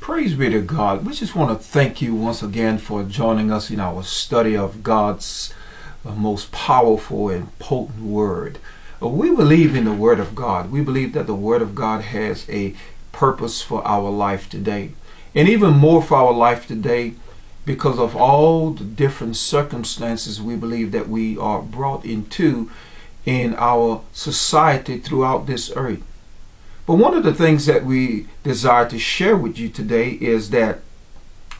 Praise be to God. We just want to thank you once again for joining us in our study of God's uh, most powerful and potent word. Uh, we believe in the word of God. We believe that the word of God has a purpose for our life today. And even more for our life today because of all the different circumstances we believe that we are brought into in our society throughout this earth. But one of the things that we desire to share with you today is that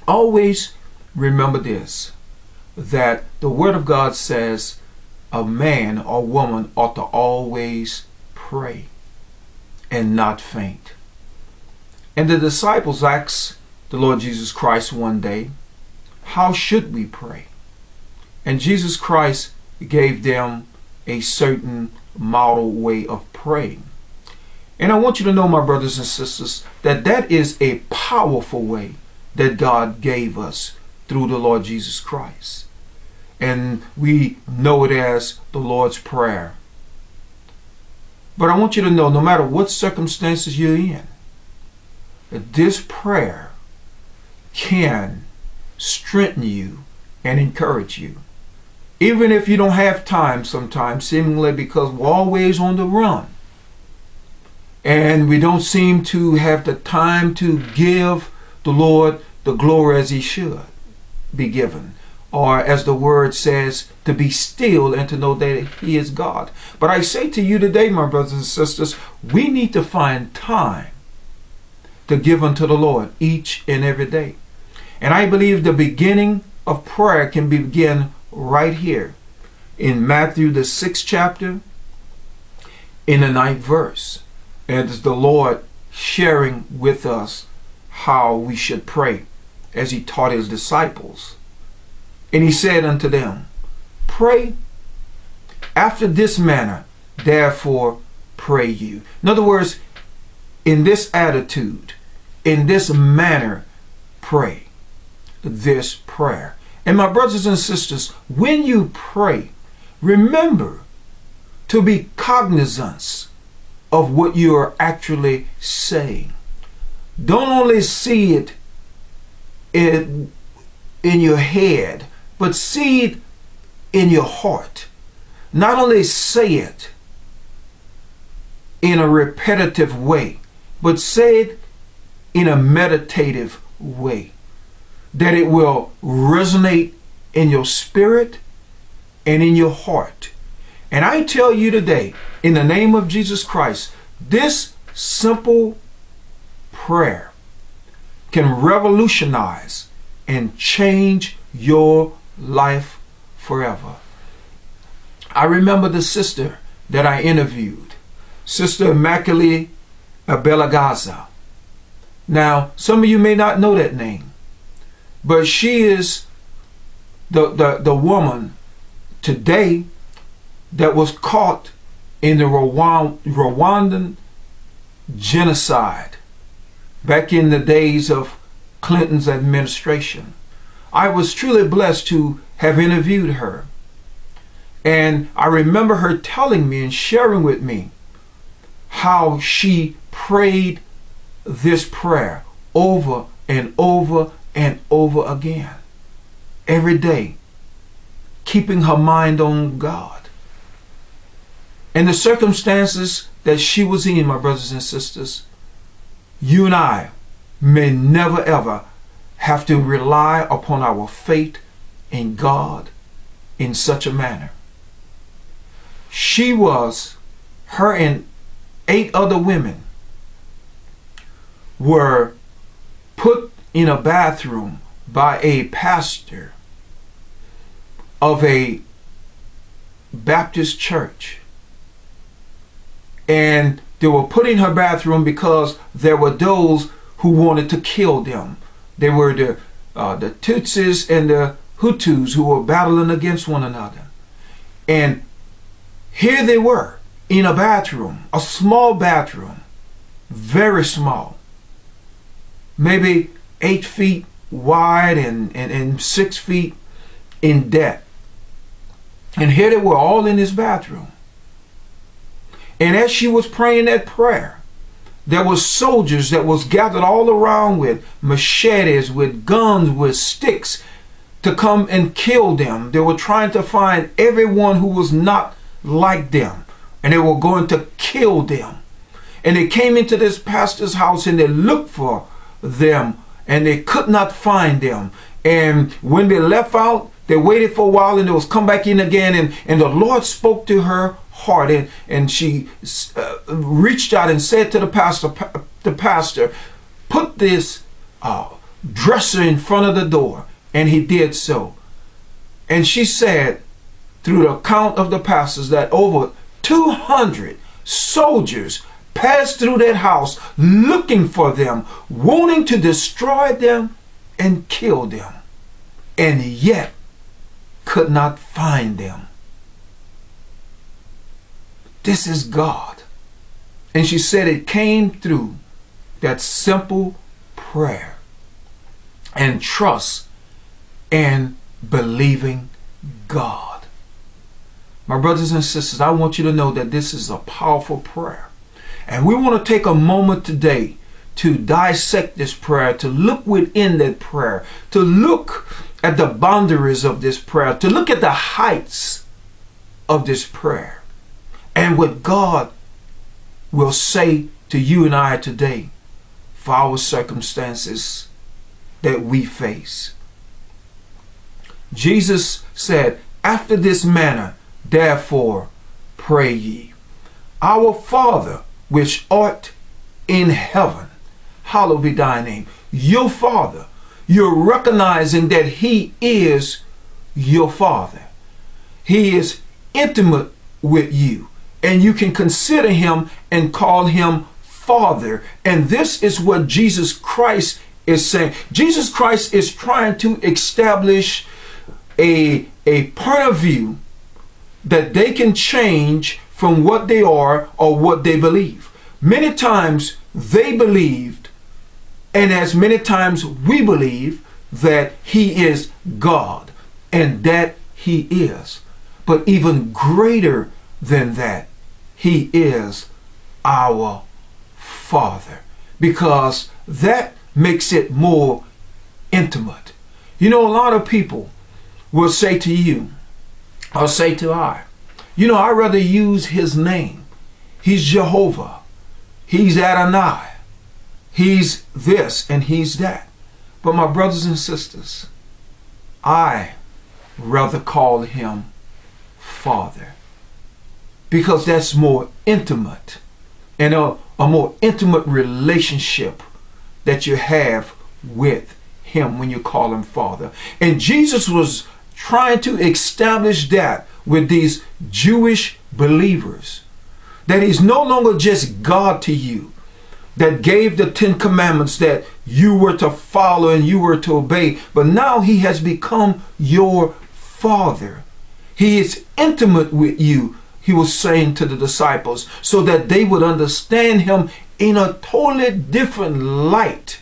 always remember this that the Word of God says a man or woman ought to always pray and not faint. And the disciples asked the Lord Jesus Christ one day, How should we pray? And Jesus Christ gave them a certain model way of praying. And I want you to know, my brothers and sisters, that that is a powerful way that God gave us through the Lord Jesus Christ. And we know it as the Lord's Prayer. But I want you to know, no matter what circumstances you're in, that this prayer can strengthen you and encourage you. Even if you don't have time sometimes, seemingly because we're always on the run and we don't seem to have the time to give the Lord the glory as he should be given. Or as the word says, to be still and to know that he is God. But I say to you today, my brothers and sisters, we need to find time to give unto the Lord each and every day. And I believe the beginning of prayer can begin right here in Matthew, the sixth chapter, in the ninth verse and it's the Lord sharing with us how we should pray as he taught his disciples. And he said unto them, Pray after this manner, therefore pray you. In other words, in this attitude, in this manner, pray this prayer. And my brothers and sisters, when you pray, remember to be cognizant of what you are actually saying. Don't only see it in, in your head, but see it in your heart. Not only say it in a repetitive way, but say it in a meditative way. That it will resonate in your spirit and in your heart. And I tell you today, in the name of Jesus Christ, this simple prayer can revolutionize and change your life forever. I remember the sister that I interviewed, Sister Immaculate Ilibagiza. Now, some of you may not know that name, but she is the, the, the woman today that was caught in the Rwandan genocide back in the days of Clinton's administration. I was truly blessed to have interviewed her. And I remember her telling me and sharing with me how she prayed this prayer over and over and over again every day, keeping her mind on God. And the circumstances that she was in, my brothers and sisters, you and I may never ever have to rely upon our faith in God in such a manner. She was, her and eight other women were put in a bathroom by a pastor of a Baptist church and they were put in her bathroom because there were those who wanted to kill them. They were the uh, the Tutsis and the Hutus who were battling against one another. And here they were in a bathroom, a small bathroom, very small, maybe eight feet wide and, and, and six feet in depth. And here they were all in this bathroom. And as she was praying that prayer, there were soldiers that was gathered all around with machetes, with guns, with sticks to come and kill them. They were trying to find everyone who was not like them, and they were going to kill them. And they came into this pastor's house and they looked for them, and they could not find them. And when they left out, they waited for a while and they was come back in again. And, and the Lord spoke to her heart and, and she uh, reached out and said to the pastor, the pastor, put this uh, dresser in front of the door. And he did so. And she said, through the account of the pastors, that over 200 soldiers passed through that house looking for them, wanting to destroy them and kill them, and yet could not find them. This is God. And she said it came through that simple prayer and trust and believing God. My brothers and sisters, I want you to know that this is a powerful prayer. And we want to take a moment today to dissect this prayer, to look within that prayer, to look at the boundaries of this prayer, to look at the heights of this prayer, and what God will say to you and I today for our circumstances that we face. Jesus said, After this manner, therefore, pray ye. Our Father, which art in heaven, hallowed be thy name. Your Father, you're recognizing that He is your Father. He is intimate with you, and you can consider Him and call Him Father. And this is what Jesus Christ is saying. Jesus Christ is trying to establish a, a point of view that they can change from what they are or what they believe. Many times they believed, and as many times we believe, that He is God, and that He is. But even greater than that, He is our Father, because that makes it more intimate. You know, a lot of people will say to you, or say to I, you know, I'd rather use his name. He's Jehovah. He's Adonai. He's this and he's that. But my brothers and sisters, I rather call him Father because that's more intimate and a, a more intimate relationship that you have with him when you call him Father. And Jesus was trying to establish that with these Jewish believers. That he's no longer just God to you, that gave the Ten Commandments that you were to follow and you were to obey, but now he has become your Father. He is intimate with you, he was saying to the disciples, so that they would understand him in a totally different light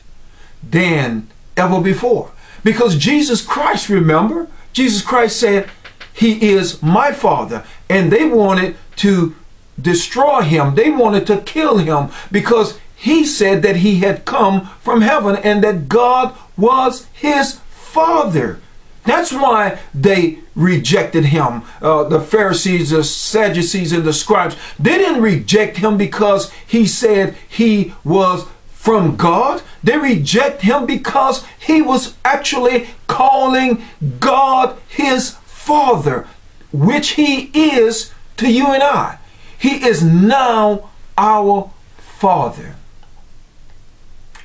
than ever before. Because Jesus Christ, remember, Jesus Christ said, He is my Father. And they wanted to destroy him, they wanted to kill him because he said that he had come from heaven and that God was his Father. That's why they rejected him. Uh, the Pharisees, the Sadducees, and the scribes, they didn't reject him because he said he was from God. They reject him because he was actually calling God his Father, which he is to you and I. He is now our Father.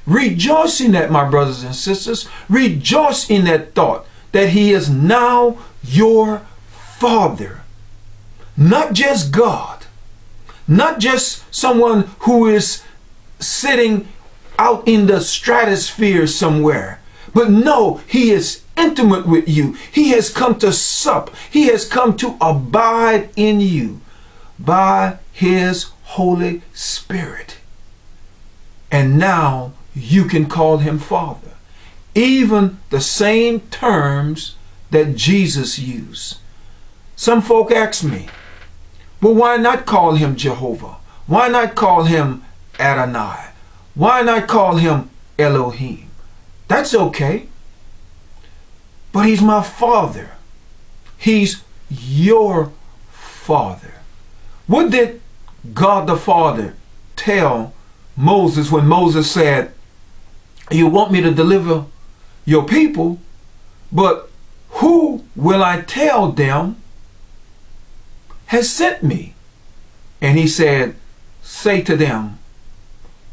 Rejoice in that, my brothers and sisters. Rejoice in that thought that he is now your Father. Not just God, not just someone who is sitting out in the stratosphere somewhere. But no, he is intimate with you. He has come to sup. He has come to abide in you by his Holy Spirit. And now you can call him Father. Even the same terms that Jesus used. Some folk ask me, well, why not call him Jehovah? Why not call him Adonai? Why not call him Elohim? That's okay. But he's my father. He's your father. What did God the Father tell Moses when Moses said, You want me to deliver your people, but who will I tell them has sent me? And he said, Say to them,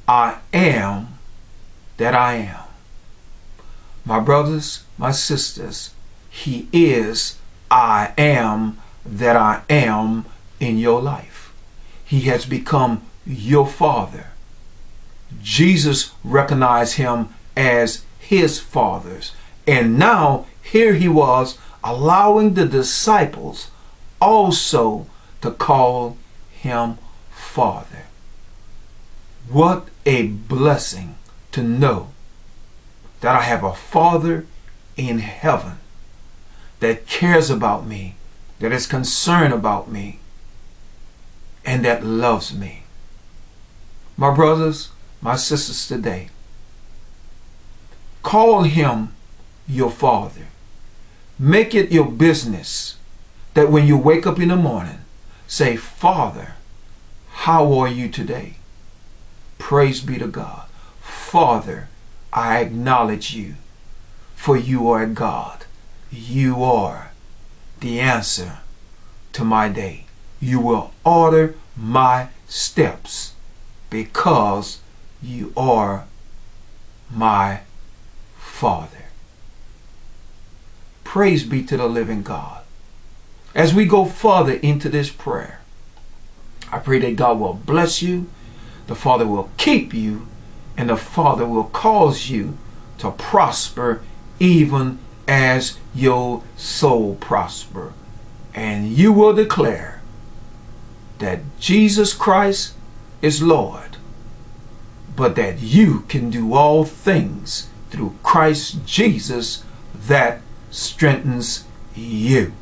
I am that I am. My brothers, my sisters, he is I am that I am in your life. He has become your father. Jesus recognized him as his fathers. And now here he was allowing the disciples also to call him father. What a blessing to know that I have a father in heaven that cares about me, that is concerned about me, and that loves me. My brothers, my sisters today, call him your father. Make it your business that when you wake up in the morning, say, Father, how are you today? Praise be to God. Father, I acknowledge you, for you are God. You are the answer to my day. You will order my steps because you are my Father. Praise be to the living God. As we go further into this prayer, I pray that God will bless you, the Father will keep you, and the Father will cause you to prosper even as your soul prosper. And you will declare that Jesus Christ is Lord, but that you can do all things through Christ Jesus that strengthens you.